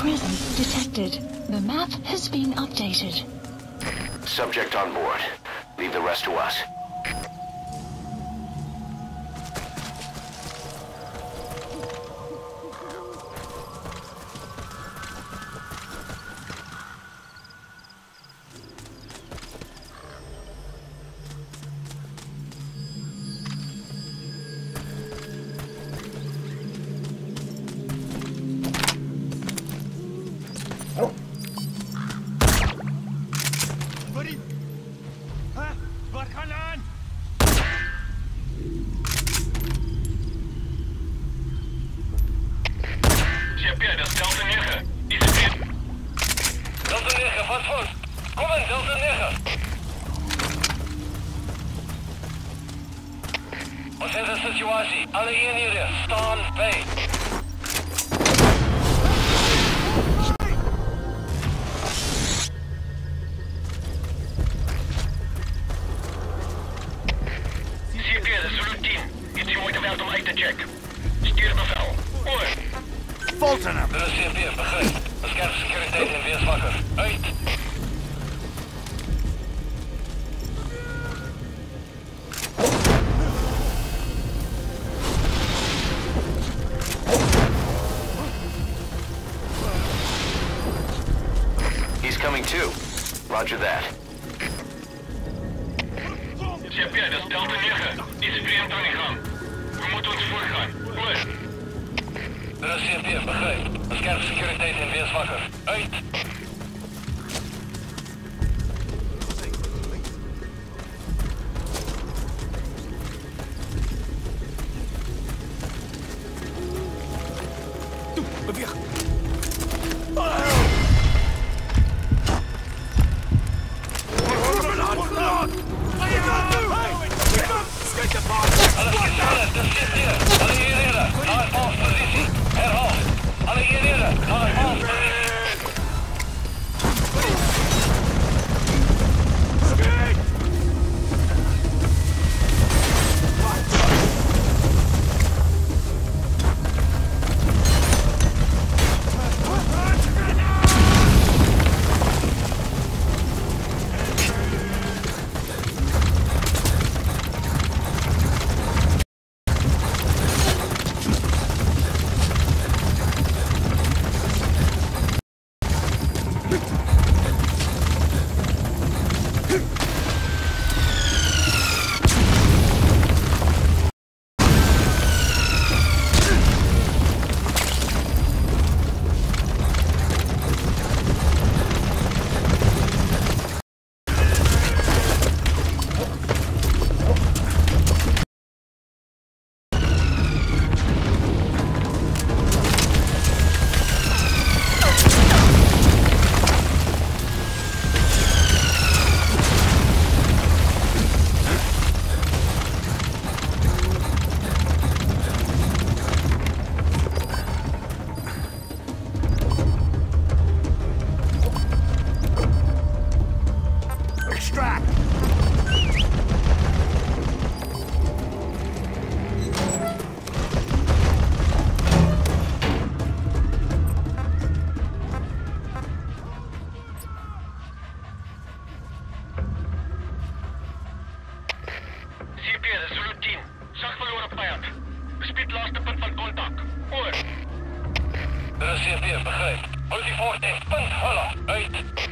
Presence detected. The map has been updated. Subject on board. Leave the rest to us. Grensgebied laaste punt van kontak. Oor. Rustig weer, begryp. Hou die voort en punt hulle uit.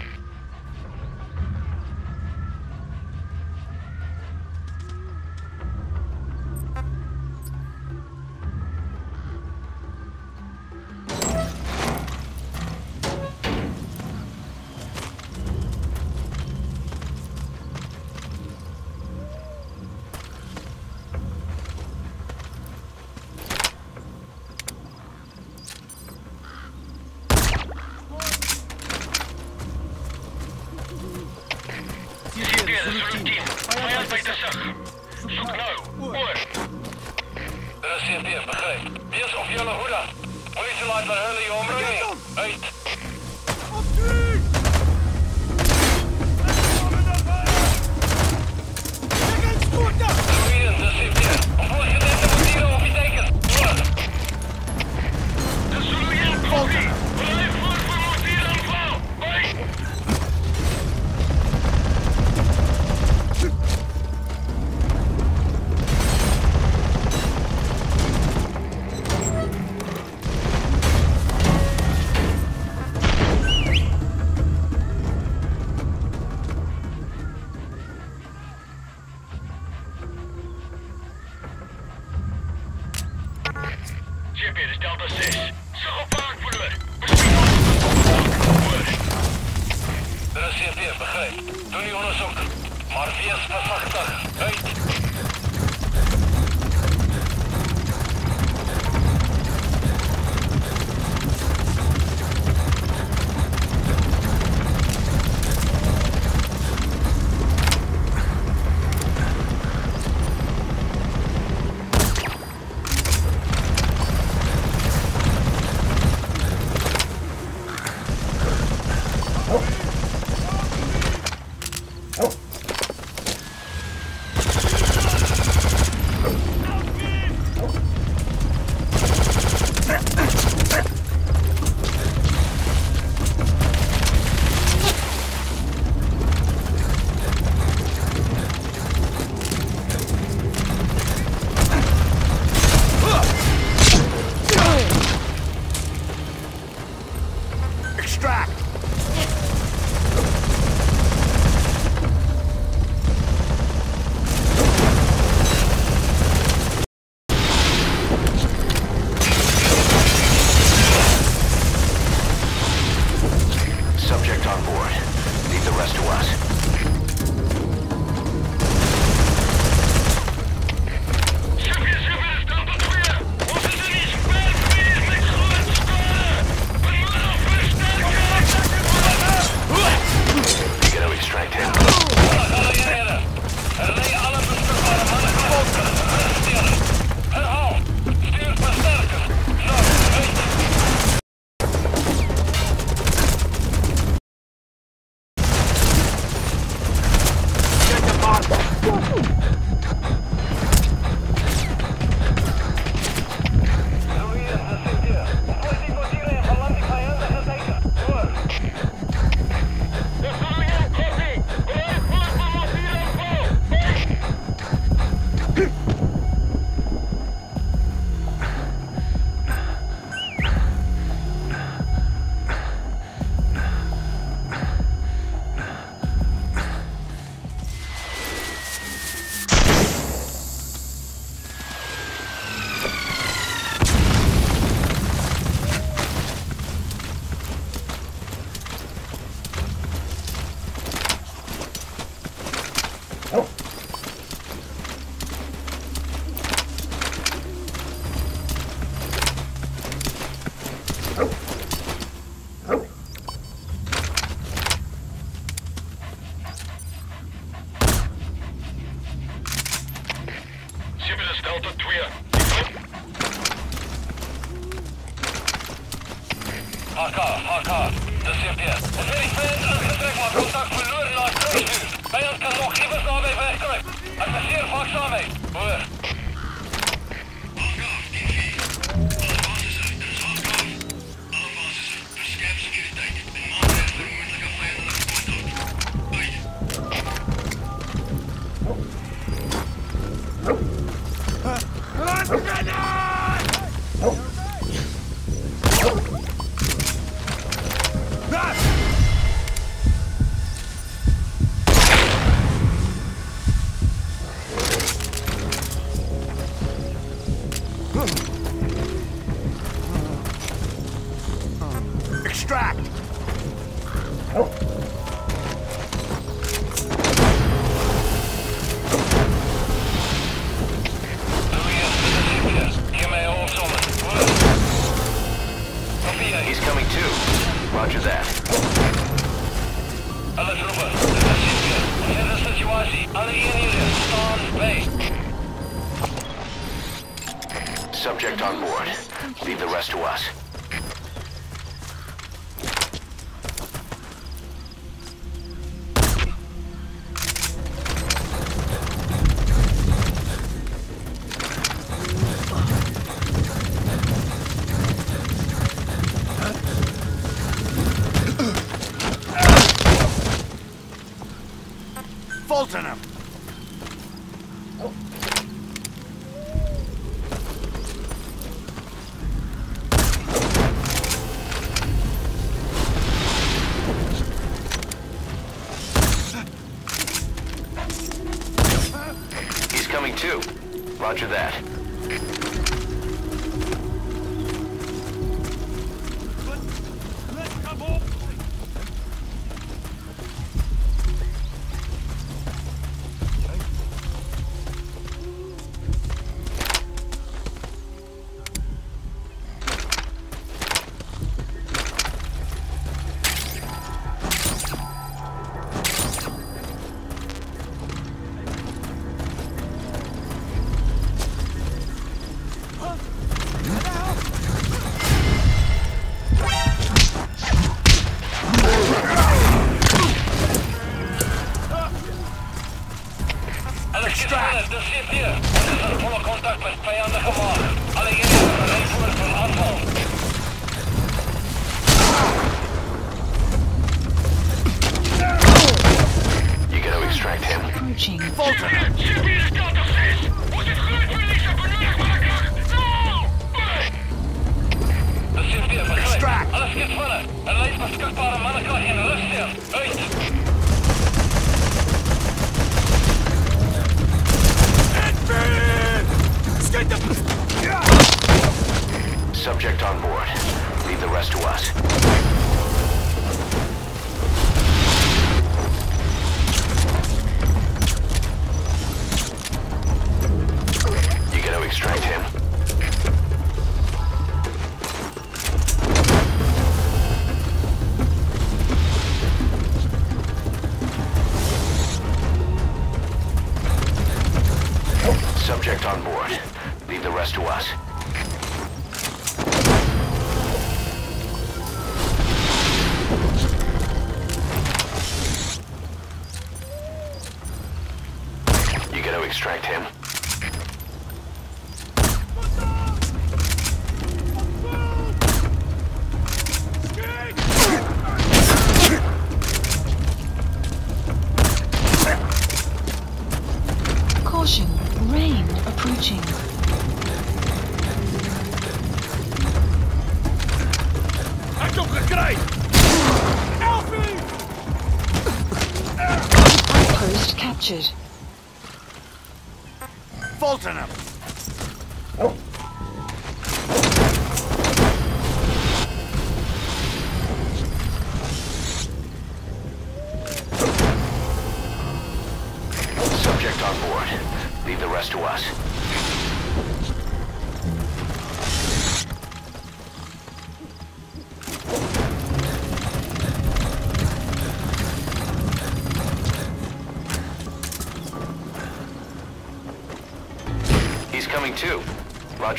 That.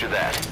Roger that.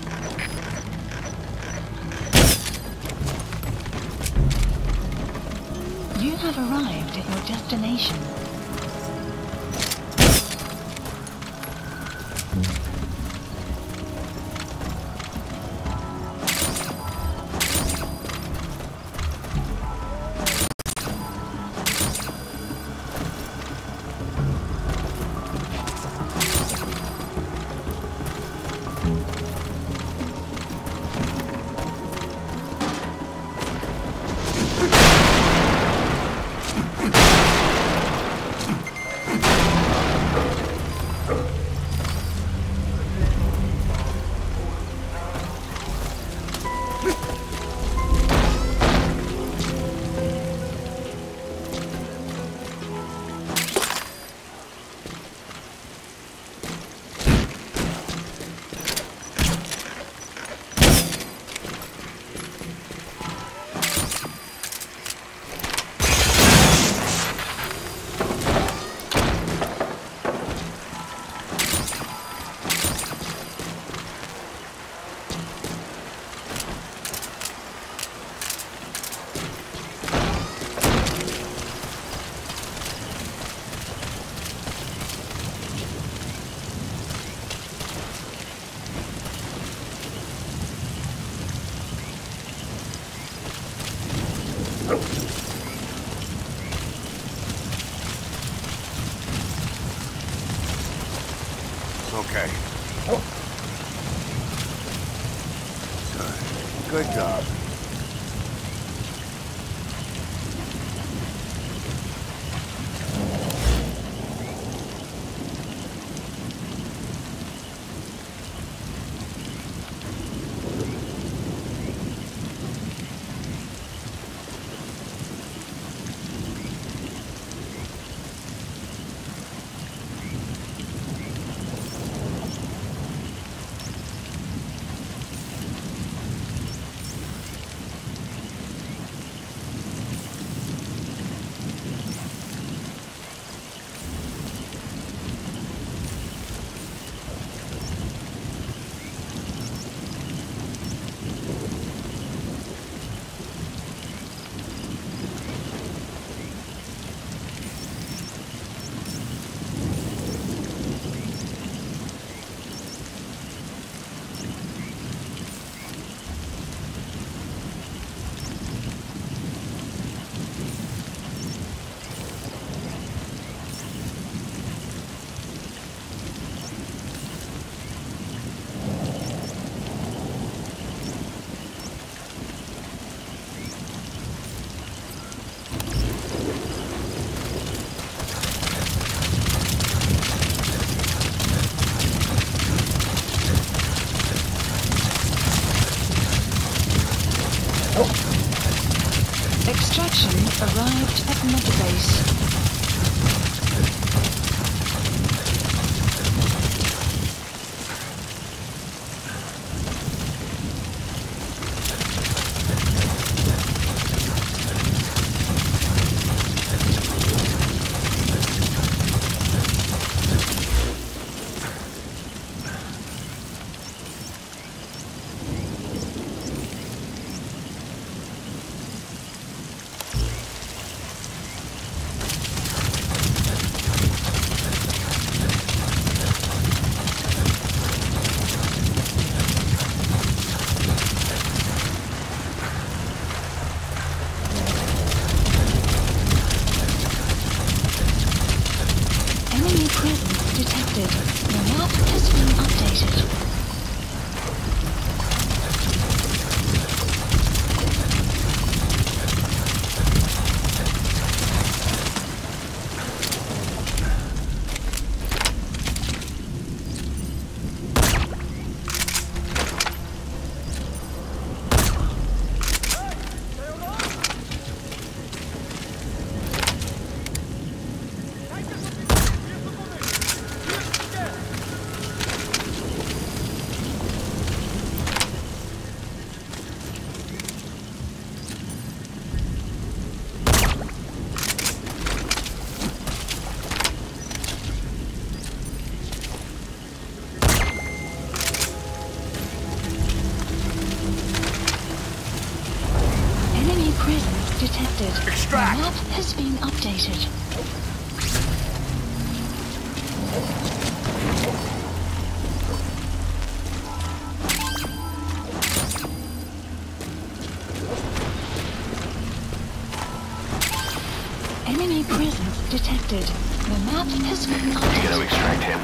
Has been You gotta extract him.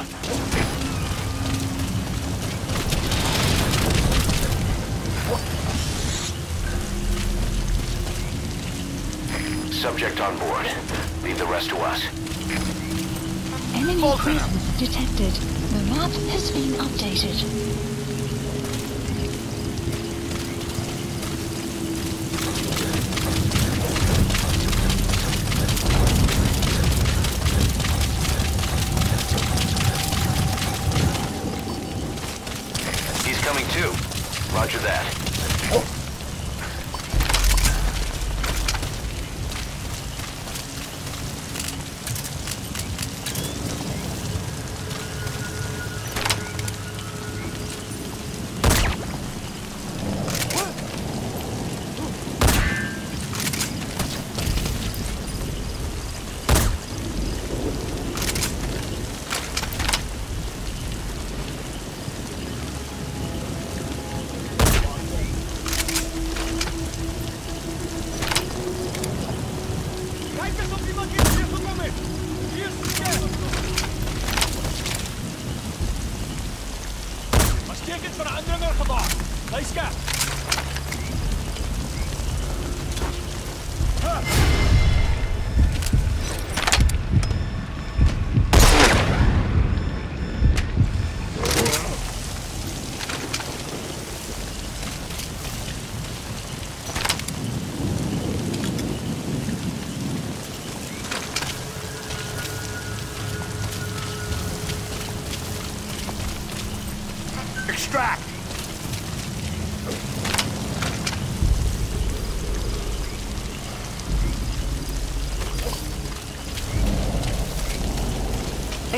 Subject on board. Leave the rest to us. Enemy presence detected. The map has been updated.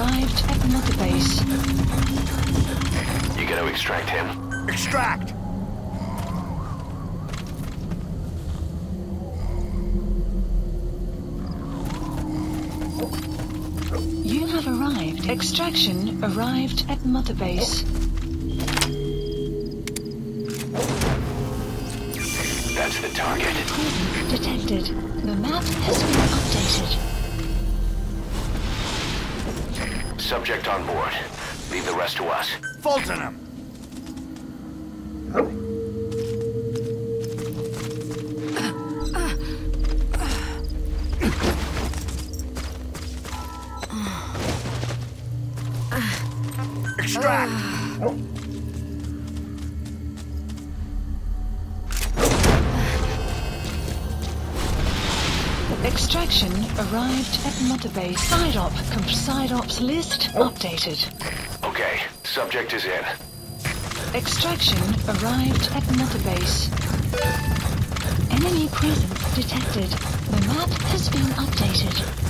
Arrived at Mother Base. You gotta extract him. Extract. You have arrived. Extraction arrived at Mother Base. That's the target. Detected. The map has been updated. Subject on board. Leave the rest to us. Fulton him. database. Side ops list oh. updated. Okay, subject is in. Extraction arrived at mother base. Enemy presence detected. The map has been updated.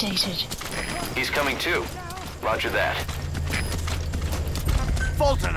updated. He's coming too. Roger that. Fulton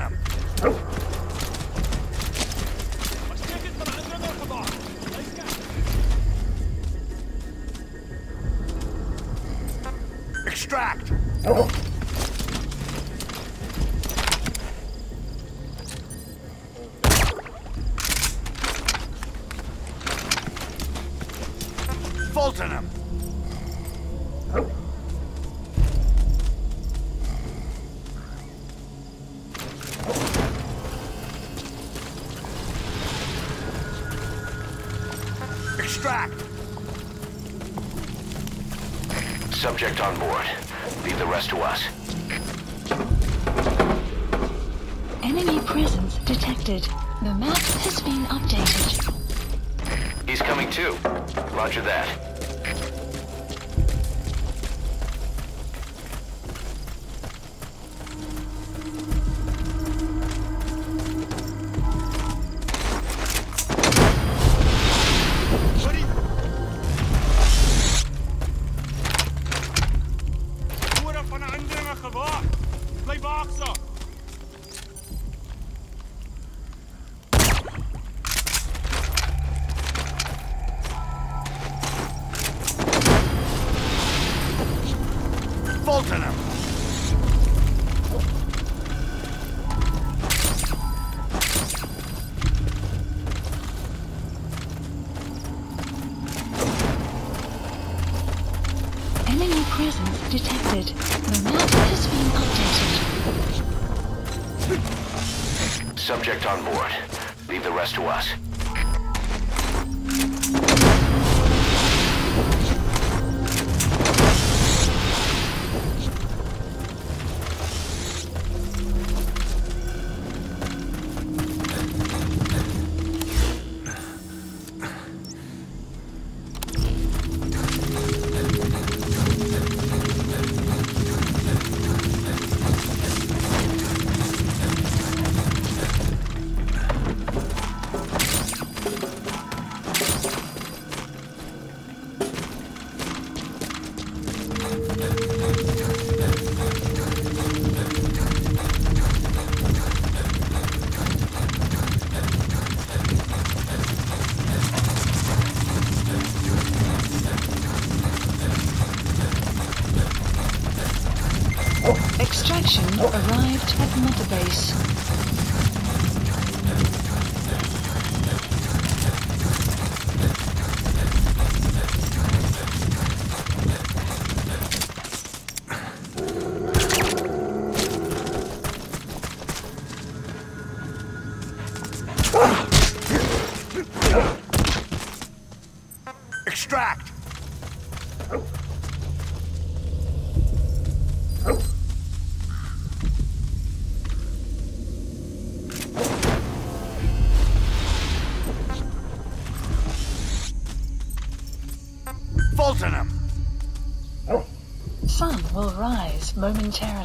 momentarily.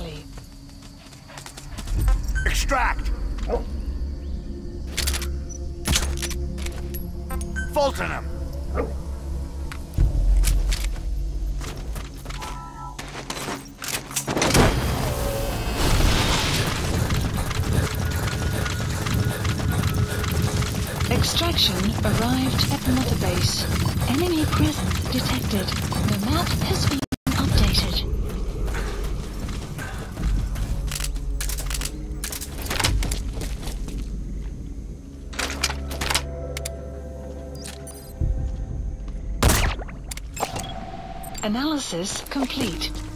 Analysis complete.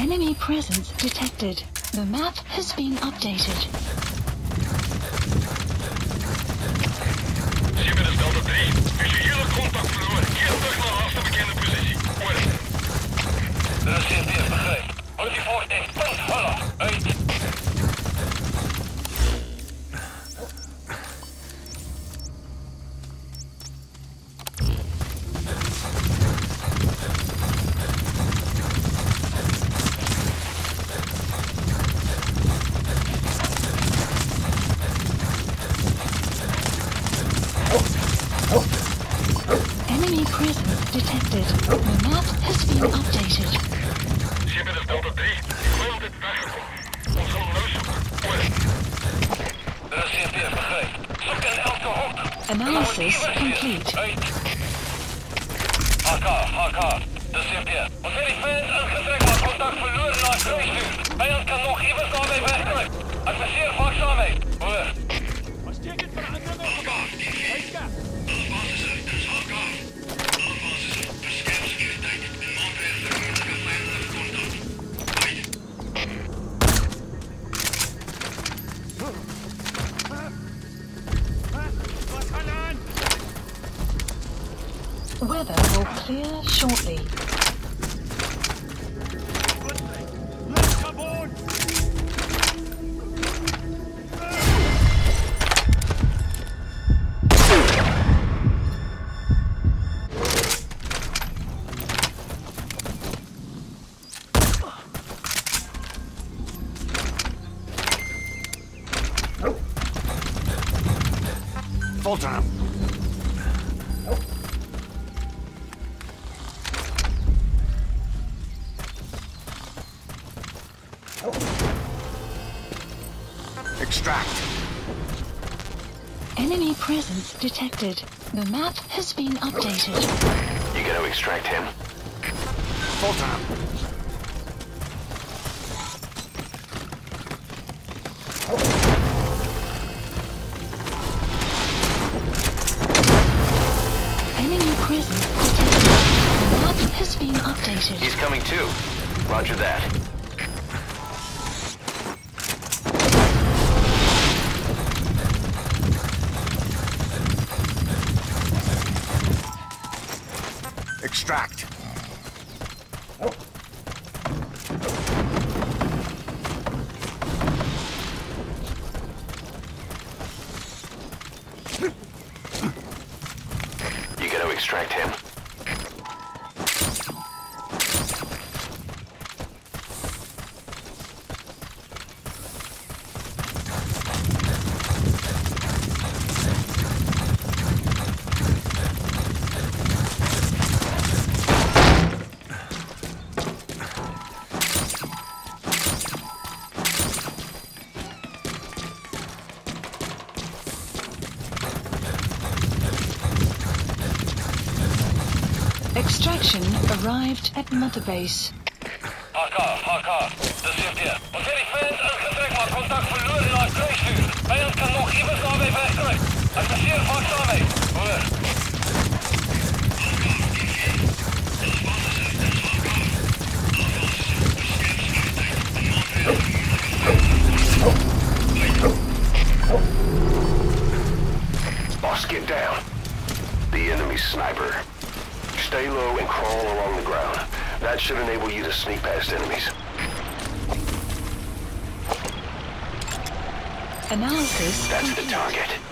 Enemy presence detected. The map has been updated. Is Delta 3. Visuele contact verloren. Keer terug naar laatste bekende positie. Over. Dat is CP, begrijp. Houd die voort in. Punt, holla. Uit. Extract! Enemy presence detected. The map has been updated. You gonna extract him? Fulton him! Enemy presence detected. The map has been updated. He's coming too. Roger that. Arrived at Mother Base. That should enable you to sneak past enemies. Analysis That's the target.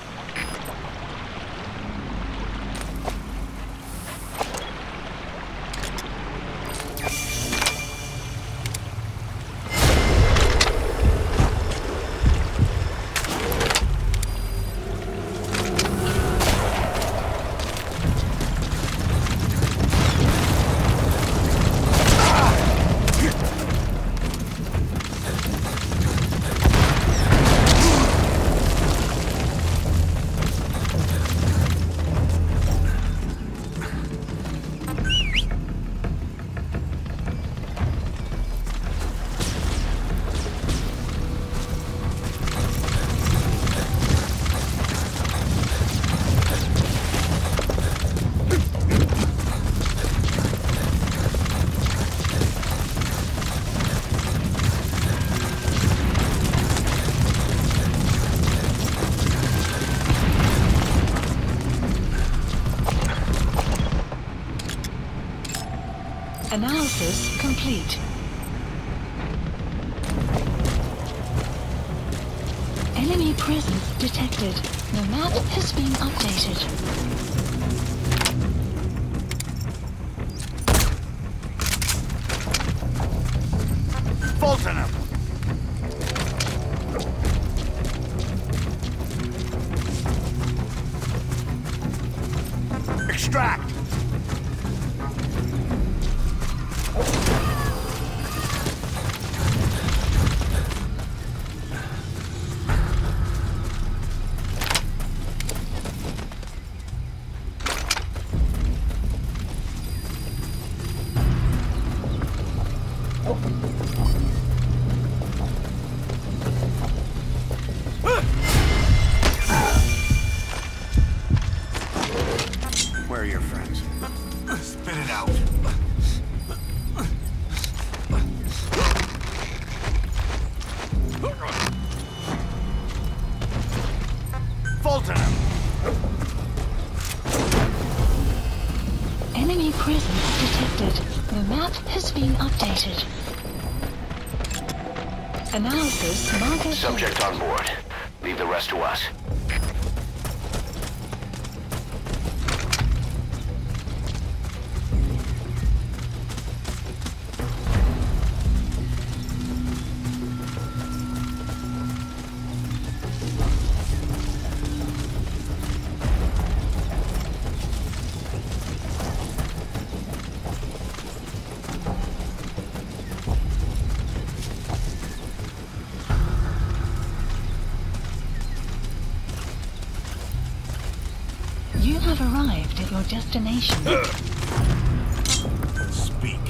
Subject on board. Destination. Speak.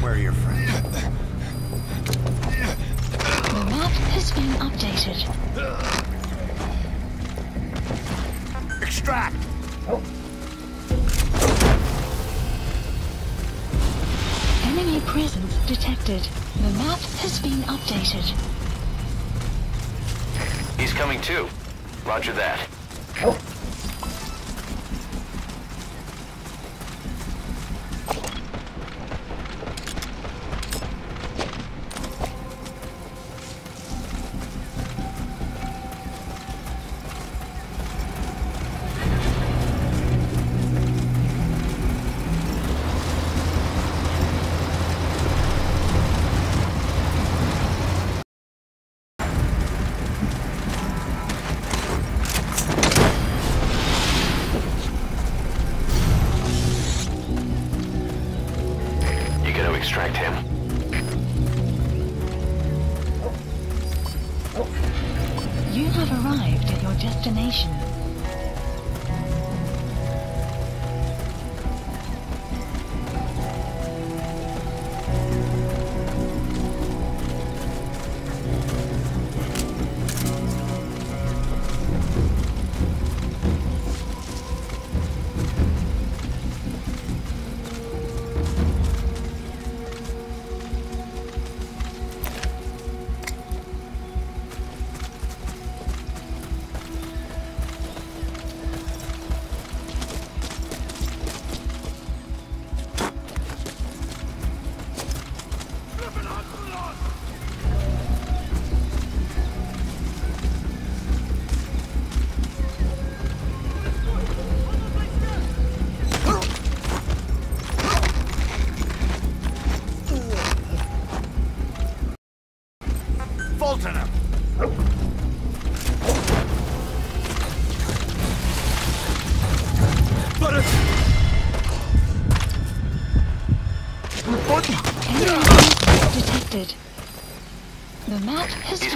Where are your friends? The map has been updated. Extract! Enemy presence detected. The map has been updated. He's coming too. Roger that.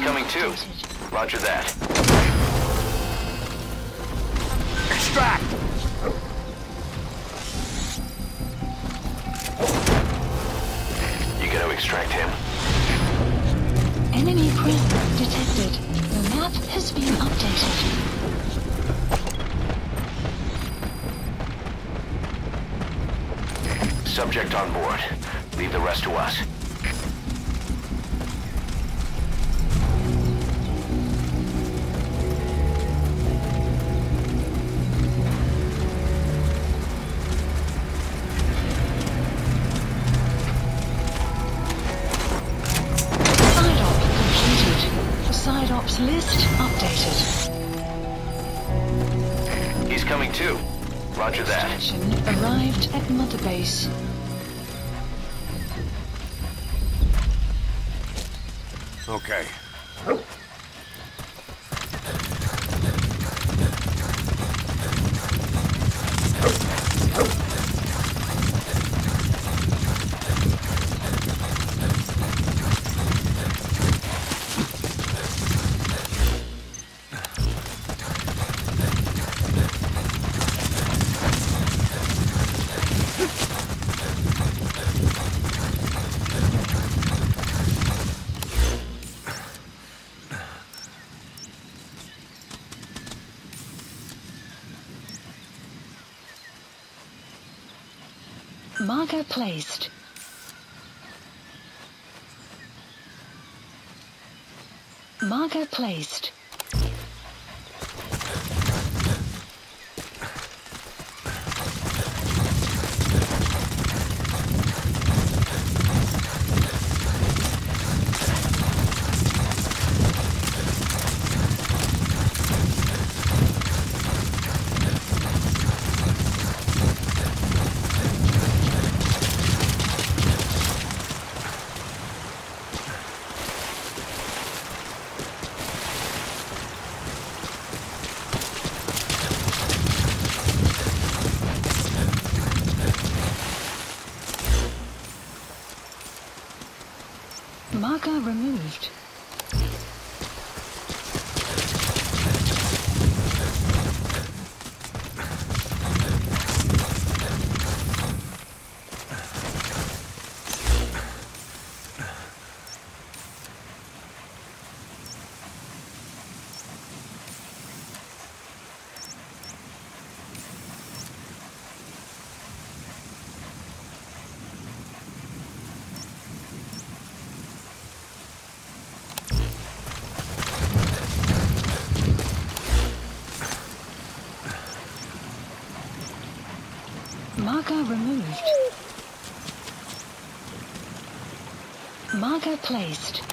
Coming too. Roger that. Extract! You gonna extract him? Enemy presence detected. The map has been updated. Subject on board. Leave the rest to us. Side list updated. He's coming too. Roger that. Extraction arrived at Mother Base. Okay. Marker Marker removed. Placed.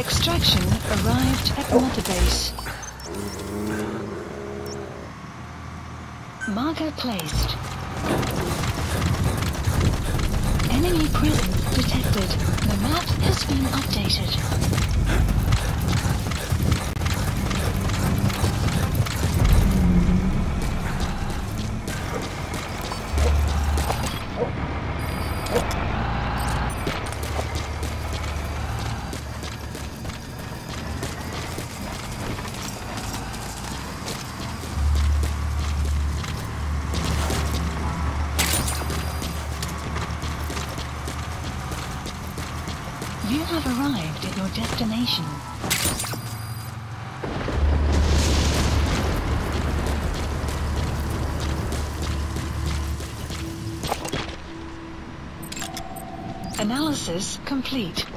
Extraction arrived at Mother Base. Marker placed. Enemy presence detected. The map has been updated. Analysis complete.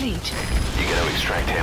Complete. You gotta extract him.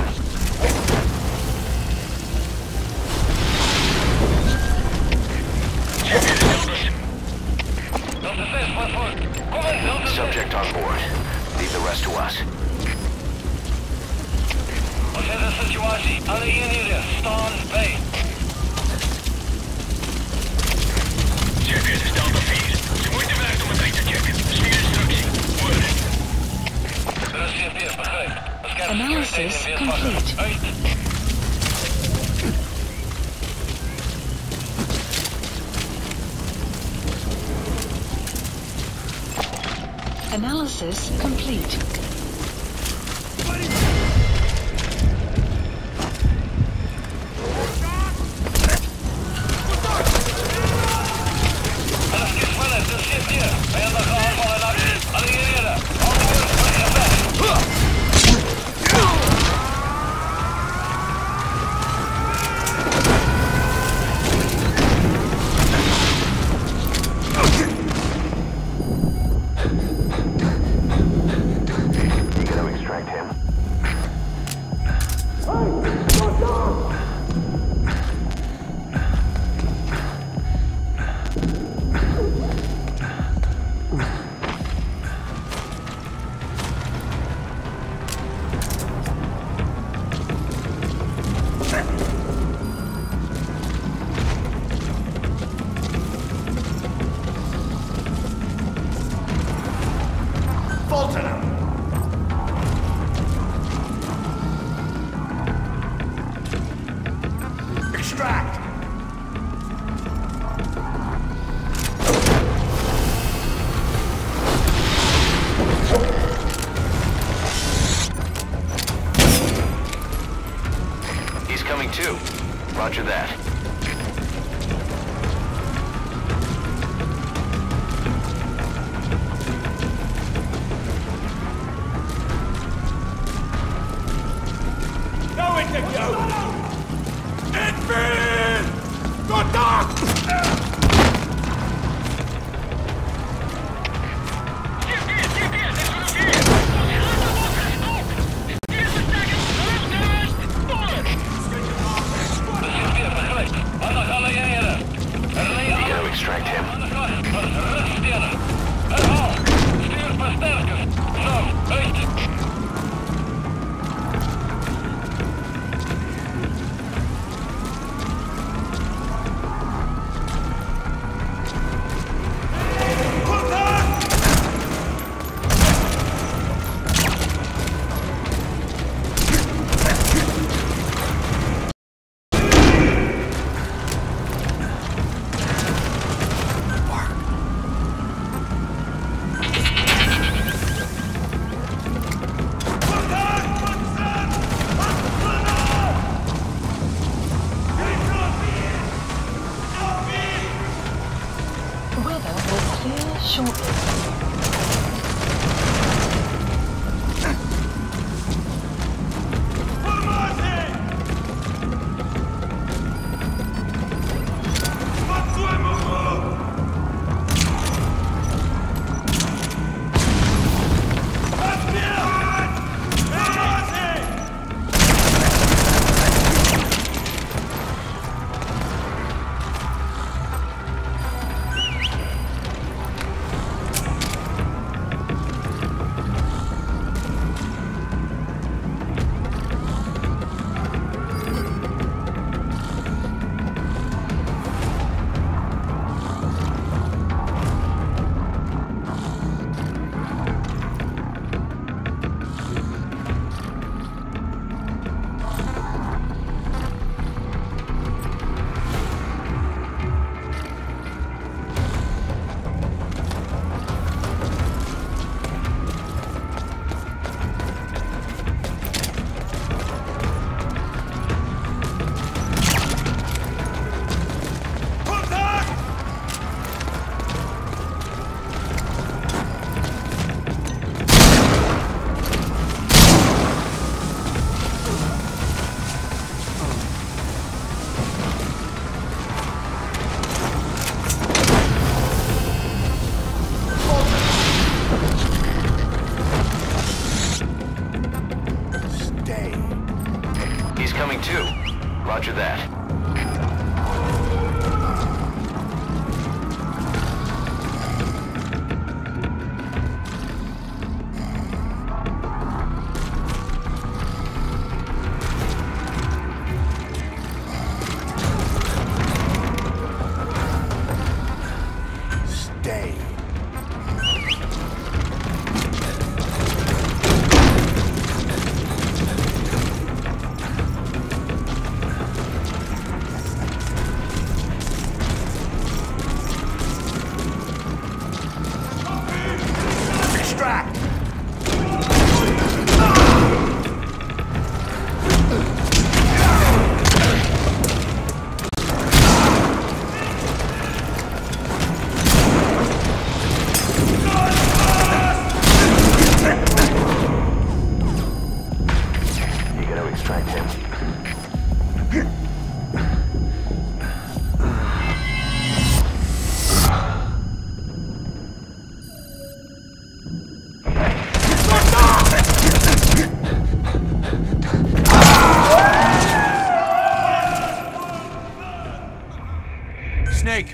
Analysis complete.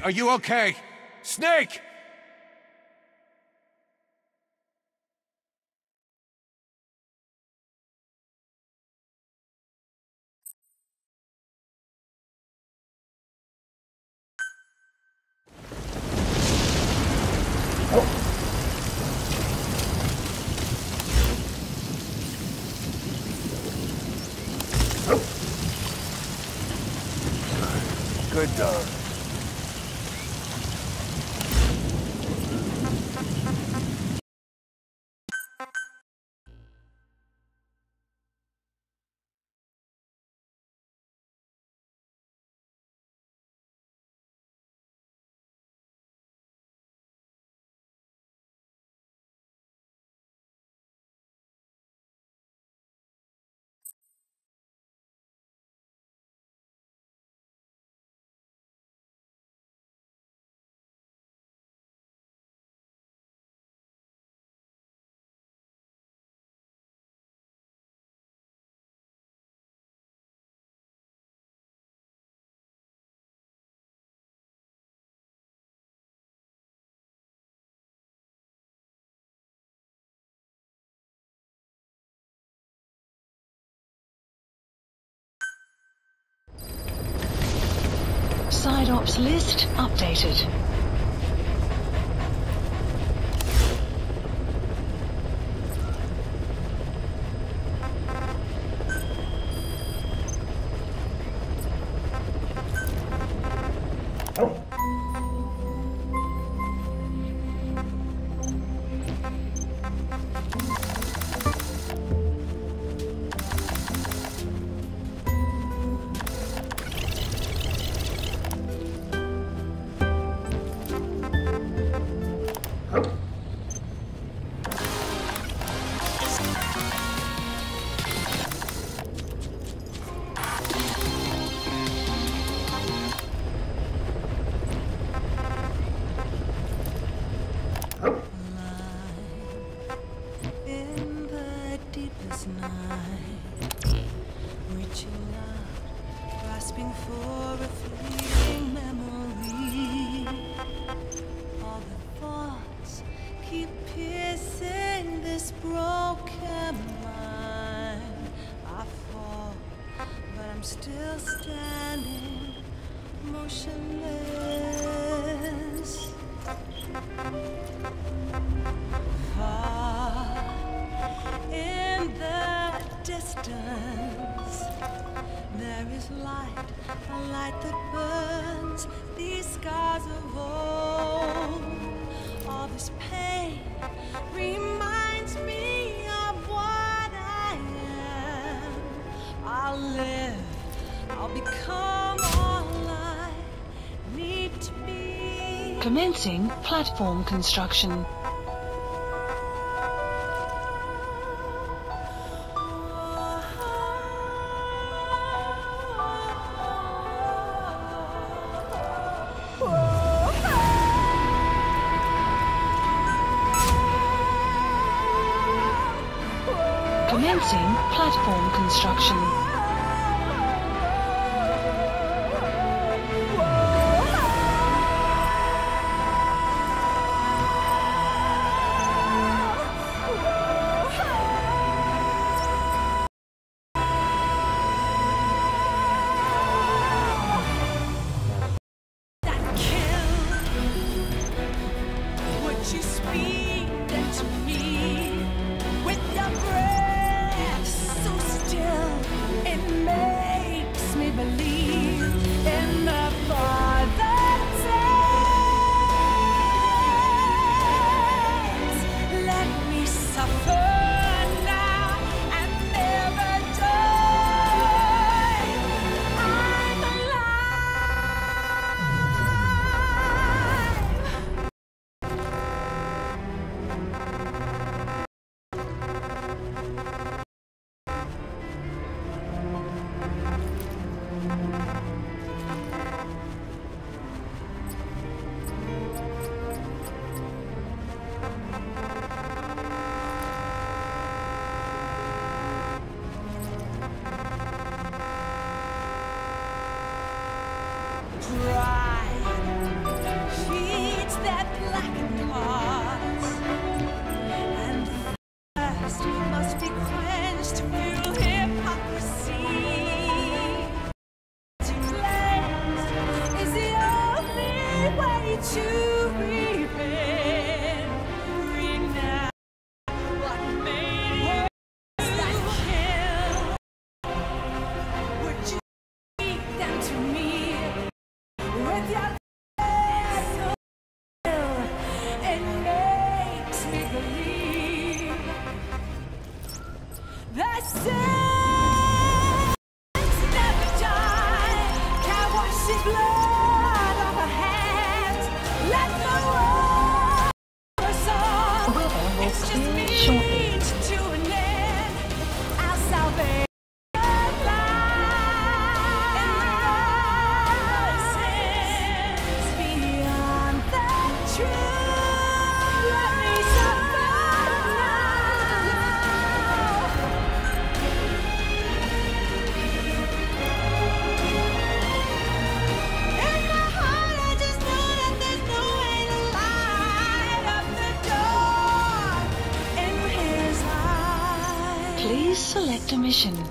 Are you okay? Snake! Side Ops list updated. Commencing platform construction. you speak to me? vision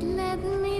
let me